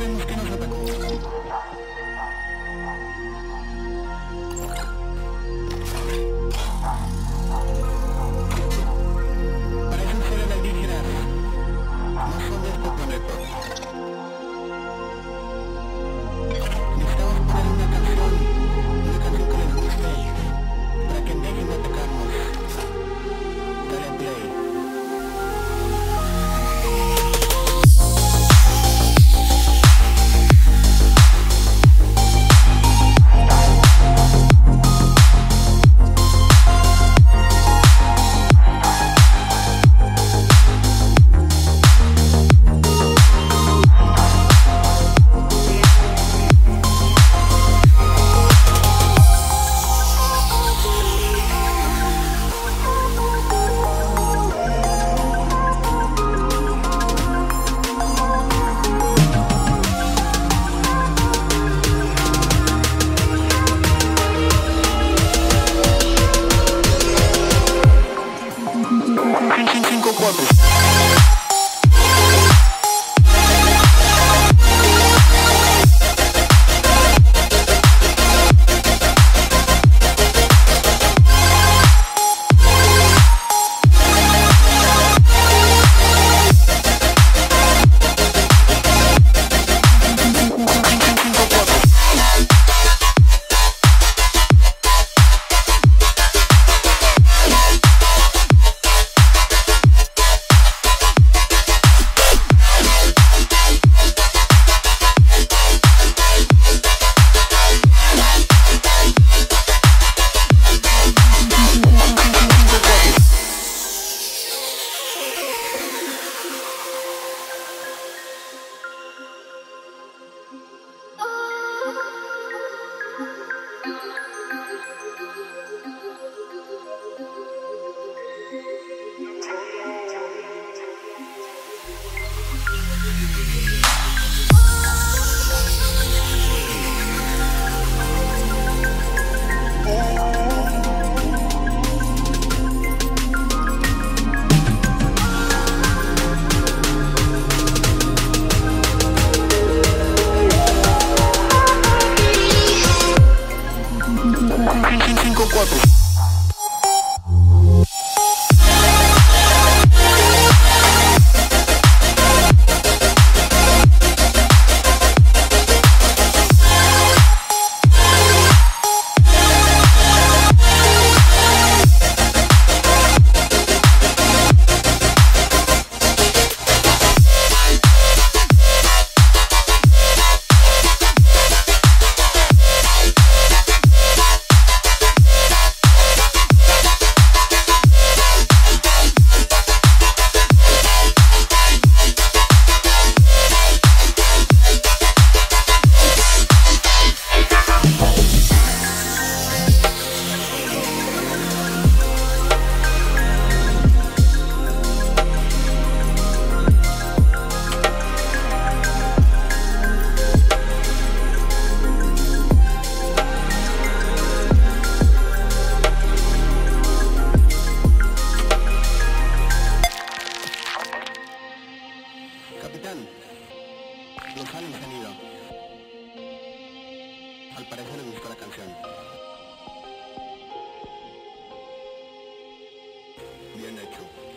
Ven, ¿qué nos atacó? Han ido. Al parecer les gustó la canción. Bien hecho.